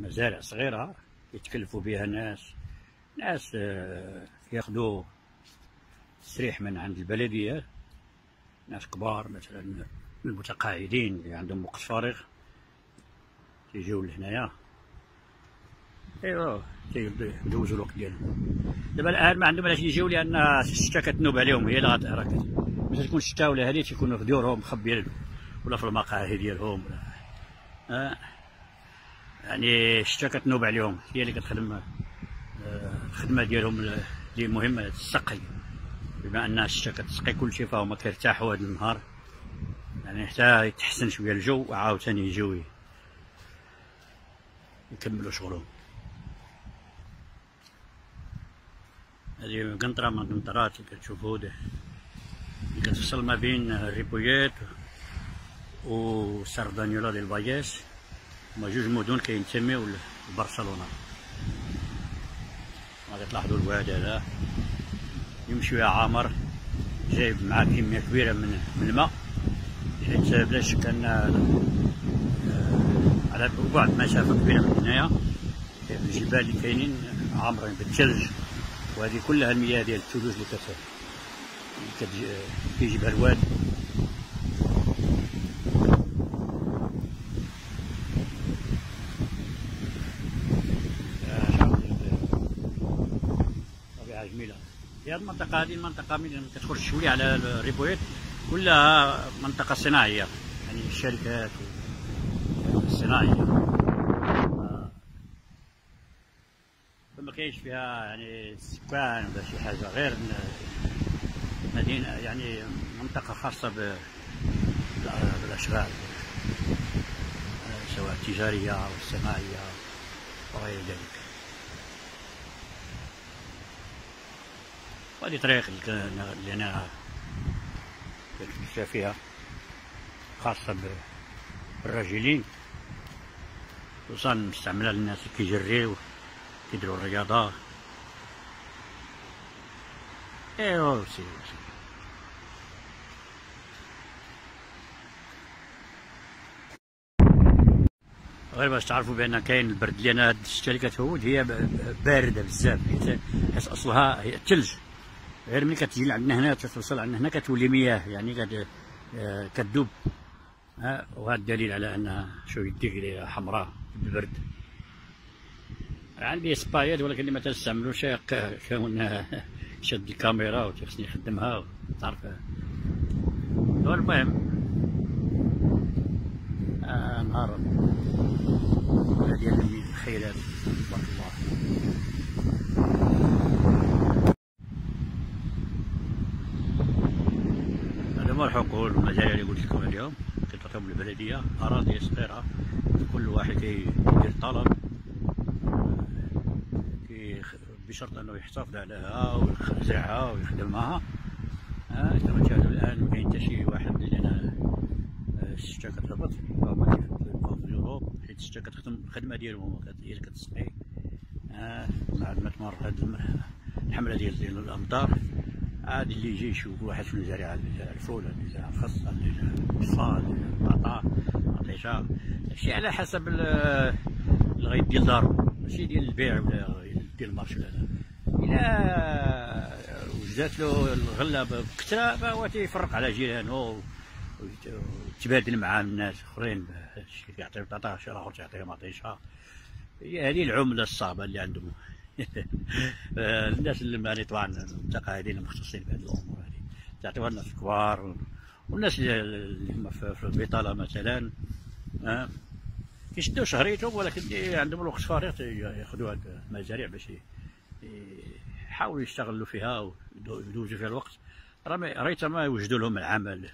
مزارع صغيرة يتكلفوا بها الناس ناس آه، ياخذوا تسريح من عند البلدية ناس كبار مثلا المتقاعدين اللي عندهم وقت فارغ تيجيو لهنايا. ايوا تيدوزوا الوقت ديالهم. دابا الآن ما عندهم علاش يجيو لأن الشتا كتنوب عليهم هي اللي غتحرك باش تكون الشتا ولا هذه تيكونوا في ديورهم مخبيين ولا في المقاهي ديالهم ولا آه. يعني الشتا كتنوب عليهم هي اللي كتخدم آه، الخدمة ديالهم اللي مهمه السقي بما أن الشتا كتسقي كلشي فهما كيرتاحوا هذا النهار يعني حتى يتحسن شوية الجو وعاوتاني يجيو يكملوا شغلهم. هذه قنطرة من قنطرات كتشوفوا اللي كتفصل ما بين ريبويات و ساردانيولا ديال باياس. هما جوج مدن كينتميو لبرشلونة غادي تلاحظوا الواد هذا. يمشي عامر جايب معاه كمية كبيرة من, الماء حيت بلا شك أن آه، على بعد مسافة كبيرة من هنايا الجبال اللي كاينين عامرين بالثلج وهذه كلها المياه ديال الثلوج اللي كت كيجيبها الواد طبيعة جميلة هذه المنطقة هذه المنطقة من كتخرج شوية على الريبويت كلها منطقة صناعية يعني الشركات الصناعية. فما كاينش فيها يعني سكان ولا شي حاجة غير مدينة يعني منطقة خاصة بالأشغال. سواء التجاريه أو الصناعيه وغير ذلك. وهذه طريق اللي أنا فيها خاصة بالراجلين. خصوصا مستعمله للناس اللي كيجريو كيديروا الرياضة. ايوا سي غير باش تعرفوا بأن كاين البرد لأن هاد الشتا اللي كتهود هي باردة بزاف حيت أصلها هي الثلج. غير ملي كتجي لعندنا هنا توصل عندنا هنا كتولي مياه يعني كت كتذوب وهذا الدليل على أنها شو يديك حمراء بالبرد عندي سبايات ولكن اللي ما تستعملوش كون شد الكاميرا وتخصني نخدمها تعرف المهم. آه نهار. ديال الخيرات. تبارك الله هو الحقول والمزايا اللي قلت لكم اليوم كتعطيهم البلدية أراضي صغيرة كل واحد كيدير طلب بشرط أنه يحتفظ عليها ويزرعها ويخدمها. ها كما الآن ما كاين حتى شي واحد لأن آه، الشتا كتهبط هما في اليوروب حيت الشتا كتخدم الخدمة ديالهم هي اللي كتسقي بعد ما تمر هاد الحملة ديال الأمطار عادي اللي يجي يشوف واحد شنو زارع الفول اللي زارع الخس اللي زارع البصال البطاط الطيشه هادشي على حسب الغيط ديال دارو. ماشي ديال البيع ولا ديال المارشي هذا إلى وجدات له الغلة بكثره فهو تيفرق على جيرانه ويتبادل مع الناس أخرين. شي كيعطيه بطاطا شي آخر تيعطيه مطيشه هذه العملة الصعبة اللي عندهم. الناس اللي يعني طبعا المتقاعدين المختصين بهذه الأمور هذه. تعطيوها الناس الكبار والناس اللي هما في البطالة مثلا كيشدوا شهريتهم ولكن عندهم الوقت فارغ يأخذوا هاد المزارع باش يحاولوا يشتغلوا فيها ويدوزوا فيها الوقت. راه ما يوجدوا لهم العمل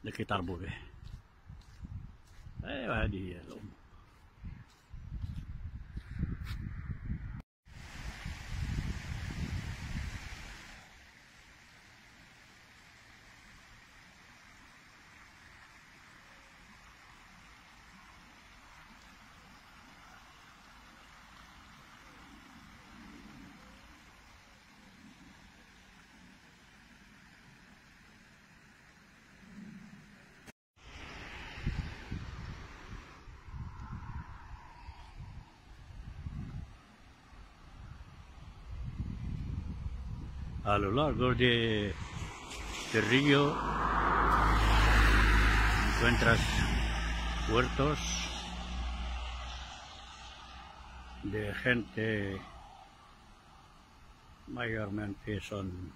اللي كيطالبوا به. ايوا هذه هي الأمور. A lo largo de, del río encuentras huertos de gente mayormente son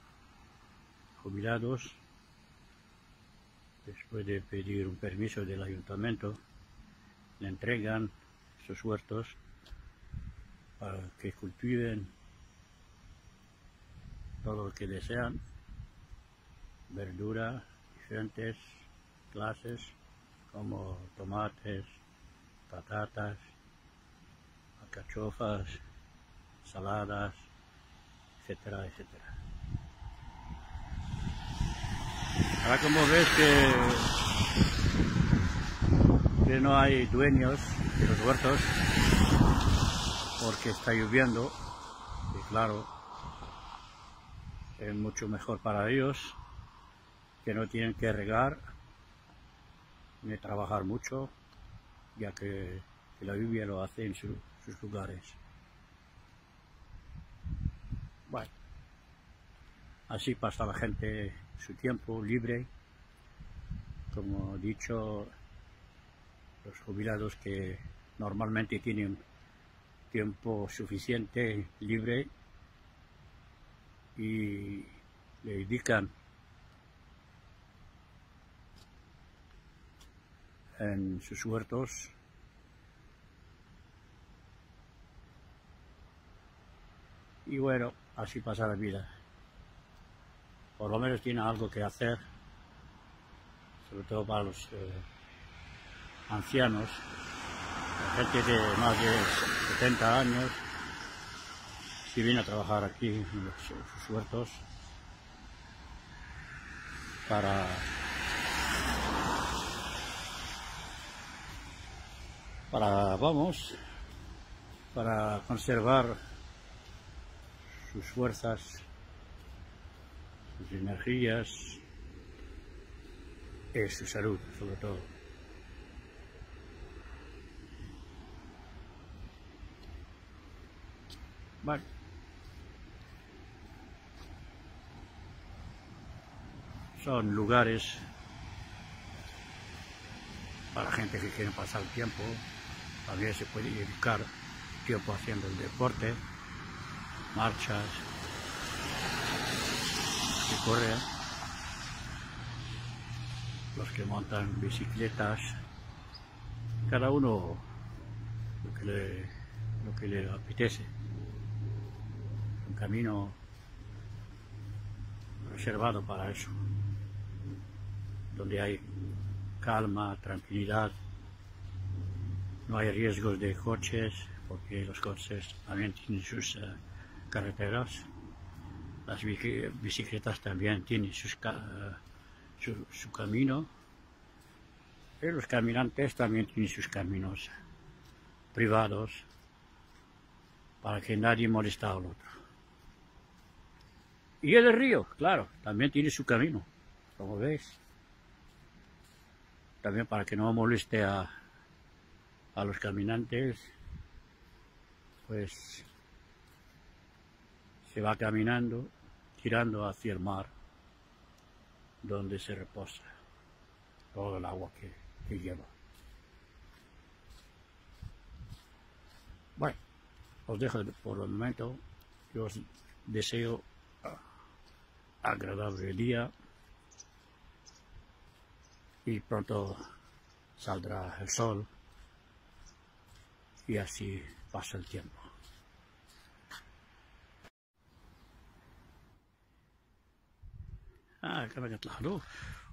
jubilados después de pedir un permiso del ayuntamiento le entregan sus huertos para que cultiven todo lo que desean. Verdura diferentes clases como tomates patatas alcachofas saladas etcétera etcétera. Ahora como ves que que no hay dueños de los huertos porque está lloviendo y claro es mucho mejor para ellos que no tienen que regar ni trabajar mucho ya que, la lluvia lo hace en su, sus lugares. Bueno así pasa la gente su tiempo libre. Como he dicho los jubilados que normalmente tienen tiempo suficiente libre y le dedican en sus huertos y bueno, así pasa la vida. Por lo menos tiene algo que hacer, sobre todo para los eh, ancianos, gente de más de 70 años, si viene a trabajar aquí en los, sus huertos para para vamos para conservar sus fuerzas sus energías y su salud sobre todo Vale. Son lugares para gente que quiere pasar el tiempo. También se puede dedicar tiempo haciendo el deporte, marchas y correr. Los que montan bicicletas, cada uno lo que le, lo que le apetece un camino reservado para eso, donde hay calma, tranquilidad, no hay riesgos de coches, porque los coches también tienen sus uh, carreteras, las bicicletas también tienen sus, su, su, camino, y los caminantes también tienen sus caminos privados para que nadie moleste al otro. Y el río, claro, también tiene su camino, como veis. También para que no moleste a, a los caminantes, pues se va caminando, tirando hacia el mar, donde se reposa todo el agua que, que lleva. Bueno, os dejo por el momento. Yo os deseo agradable día y pronto saldrá el sol y así pasa el tiempo. آه كما كتلاحظوا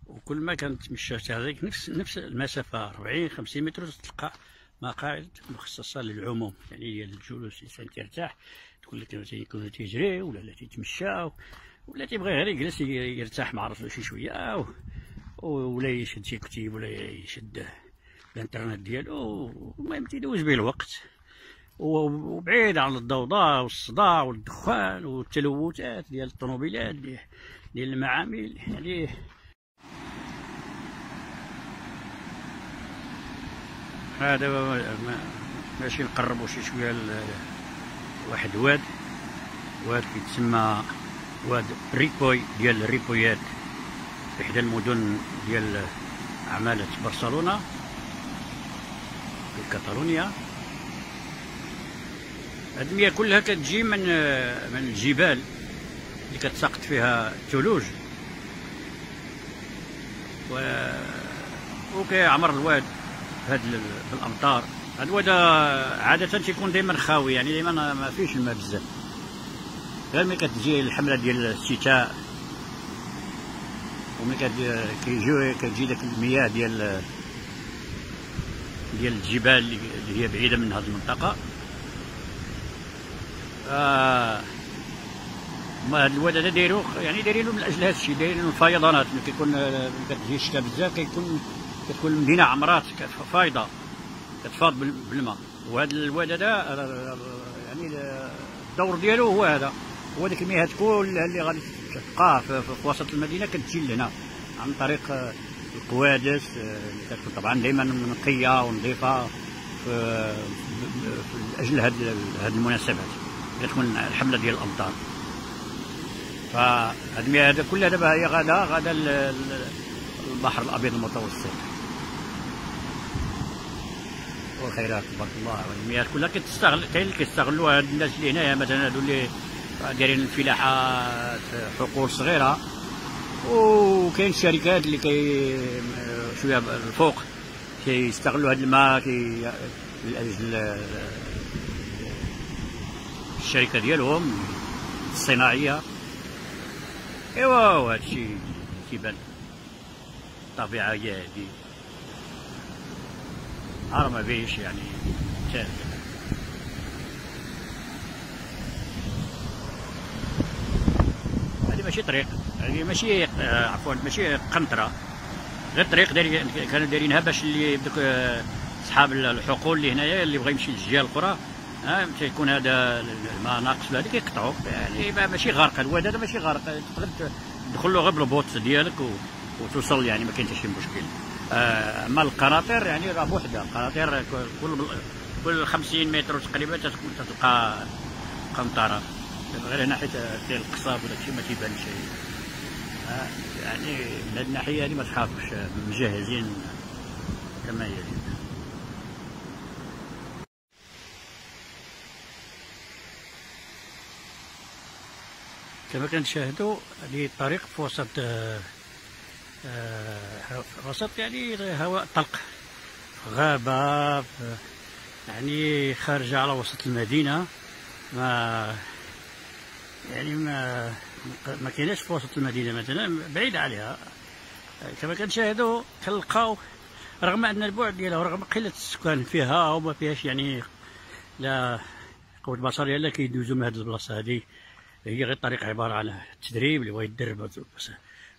وكل ما كانت مشات هذيك نفس نفس المسافة 40 50 متر تلقى مقاعد مخصصة للعموم يعني للجلوس الإنسان ترتاح تكون لك يكون تيجري ولا تيتمشى ولا تيبغي غير يجلس يرتاح مع راسو شي شوية ولا يشد شي كتيب ولا يشد الانترنت ديالو المهم تيدوز به الوقت. وبعيد عن الضوضاء والصداع والدخان والتلوثات ديال الطوموبيلات ديال المعامل. يعني هذا ماشي نقربوا شي شوية لواحد واد. واد كيتسمى واد ريبوي ديال الريبويات في إحدى المدن ديال عمالة برشلونة في كاتالونيا. هاد المياه كلها كتجي من من الجبال اللي كتساقط فيها الثلوج و وكيعمر الواد بهاد بالامطار هاد الواد عادة تيكون دائما خاوي يعني دائما ما فيش الماء بزاف. غير ملي كتجي الحملة ديال الشتاء. وملي كيجيو كتجي داك المياه ديال ديال الجبال اللي هي بعيدة من هذه المنطقة. آه ما هاد الواد هذا دايرو يعني دايرينو من أجل هذا الشيء دايرين الفيضانات. ملي كيكون كتجي الشتاء بزاف كيكون كتكون المدينة عمرات فايضة كتفاض بالماء. وهذا الواد هذا يعني الدور ديالو هو هذا. هو ديك المياه كلها اللي غادي تلقاه في, وسط المدينة كتجي لهنا عن طريق القوادس اللي كتكون طبعا دائما نقيه ونظيفة في, أجل هذه المناسبات. كتكون الحملة ديال الأمطار. فهاد المياه هذا كلها دابا هي غادا غادا البحر الأبيض المتوسط. والخيرات تبارك الله. والمياه كلها كتستغل كاين اللي كيستغلوها هاد الناس اللي هنايا مثلا هادو اللي دايرين الفلاحات حقول صغيره وكاين الشركات اللي كي شوية الفوق كيستغلوا هاد الماء كي الشركة ديالهم الصناعية. إيوا هادشي كيبان. الطبيعة هي عار ما بيش يعني كان هذه ماشي طريق. هذه ماشي آه، عفوا ماشي قنطرة. غير طريق داري كانوا دايرينها باش اللي بدوك آه، أصحاب الحقول اللي هنايا اللي بغى يمشي للجهة الأخرى. ها تيكون هذا الماء ناقص ولا هذيك يقطعوا يعني ماشي غارق الواد هذا ماشي غارق تقدر تدخل له غير بالبوت ديالك وتوصل يعني ما كاين حتى شي مشكل. آه، أما القناطير يعني راه بوحدها. القناطير كل كل 50 متر تقريبا تلقى قنطرة. غير كاين القصاب ولا شي ما تيبان شيء. آه، يعني من هذه الناحية هذه ما تخافش مجهزين كما يجب كما كنشاهدوا هذه الطريق في وسط آه آه وسط يعني هواء طلق غابة يعني خارجة على وسط المدينة ما يعني ما ما كايناش في وسط المدينة مثلا بعيد عليها. كما كنشاهدوا كنلقاو رغم أن البعد ديالها ورغم قلة السكان فيها وما فيهاش يعني لا قوة بصرية لا كيدوزو من هاد البلاصة هادي. هي غير طريق عبارة عن التدريب اللي هو يدرب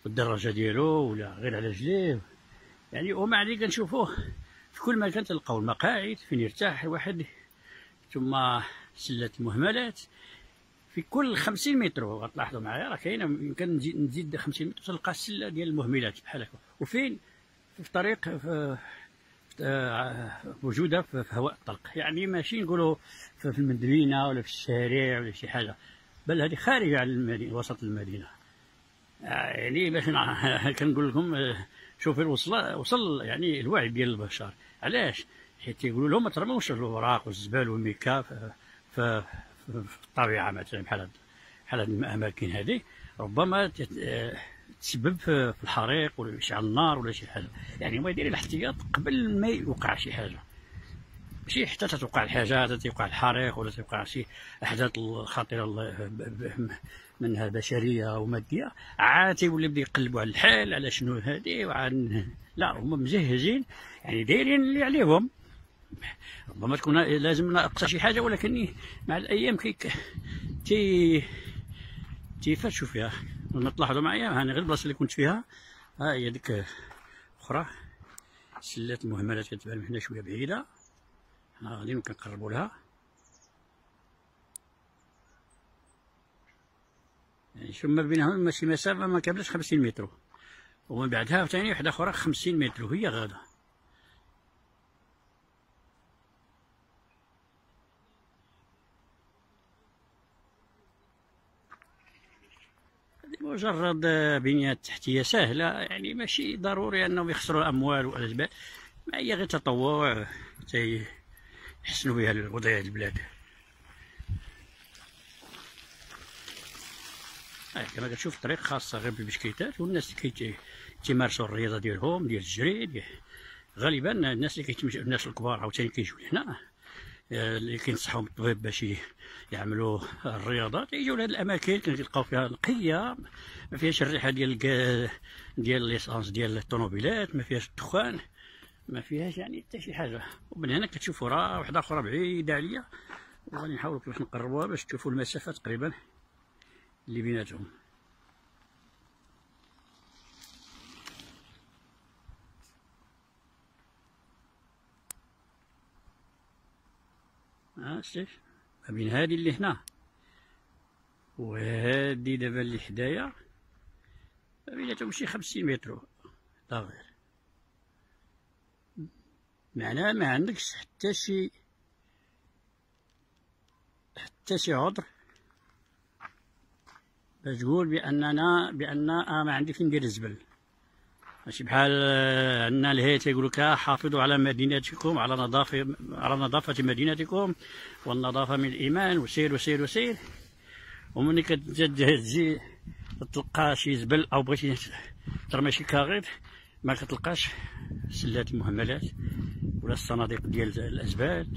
بالدراجة ديالو ولا غير على رجليه. يعني ومع ذلك كنشوفوه في كل مكان تلقاو المقاعد فين يرتاح الواحد. ثم سلة المهملات. في كل 50 متر غتلاحظوا معايا راه كاينة يمكن نزيد 50 متر تلقى السلة ديال المهملات بحال هكا. وفين؟ في طريق في موجودة في هواء الطلق. يعني ماشي نقولوا في المدينة ولا في الشارع ولا شي حاجة بل هذه خارجة عن المدينة وسط المدينة. يعني باش كنقول لكم آه، شوفي وصل وصل يعني الوعي ديال البشر. علاش؟ حيت يقولوا لهم ما ترموش الأوراق والزبال والميكا الطبيعه مثلا بحال بحال هاد الأماكن هذه ربما آه، تسبب في الحريق ولا يشعل النار ولا شي حاجة. يعني هما يدير الاحتياط قبل ما يوقع شي حاجة. ماشي حتى تتوقع الحاجة حتى توقع الحريق ولا توقع شي أحداث خطيره منها بشرية وماديه عاد تيولي يبدأ يقلبوا على الحال على شنو هادي وعاد لا هما مجهزين يعني دايرين اللي عليهم. ربما تكون لازم ناقصه شي حاجة ولكن مع الأيام كي تي تيفتشوا فيها. تلاحظوا معايا هاني غير البلاصة اللي كنت فيها. ها هي ديك أخرى. سلات المهملات كتبان هنا شوية بعيدة. غادي يمكن نقربوا لها. يعني شوف ما بينهم ماشي مسافة ما كاملش خمسين متر. ومن بعدها ثاني وحدة أخرى خمسين متر وهي غادة. مجرد بنية تحتية سهلة يعني ماشي ضروري أنهم يخسروا الأموال والأجبال ما هي غير تطوع يحسنوا بها وضعية البلاد. كما كتشوف طريق خاصة غير بالبشكيتات والناس اللي كيمارسوا الرياضة ديالهم ديال الجري ديال غالبا الناس اللي كيتمشوا الناس الكبار عاوتاني كيجيو لهنا. آه، اللي كينصحهم الطبيب باش يعملوا الرياضات يجيو لهاد الأماكن كنلقاو فيها نقيه ما فيهاش الريحة ديال ديال ليسانس ديال الطوموبيلات ما فيهاش الدخان ما فيهاش يعني حتى شي حاجة. ومن هنا كتشوفوا راه وحدة أخرى بعيدة عليا وغادي نحاولوا كيفاش نقربوها باش تشوفوا المسافة تقريبا اللي بيناتهم. شتيش ما بين هادي اللي هنا. وهادي دابا اللي حدايا ما بيناتهم شي خمسين متر لا غير. معناها ما عندكش حتى شي حتى شي عذر. باش تقول باننا بان ما عندي فين ندير الزبل. ماشي بحال آه، عندنا الهيئة تيقول لك آه، حافظوا على مدينتكم على نظافة على نظافة مدينتكم والنظافة من الإيمان وسير وسير وسير. ومني كتجي تلقى شي زبل أو بغيتي ترمي شي كاغيط ما كتلقاش سلات المهملات ولا الصناديق ديال الأزبال.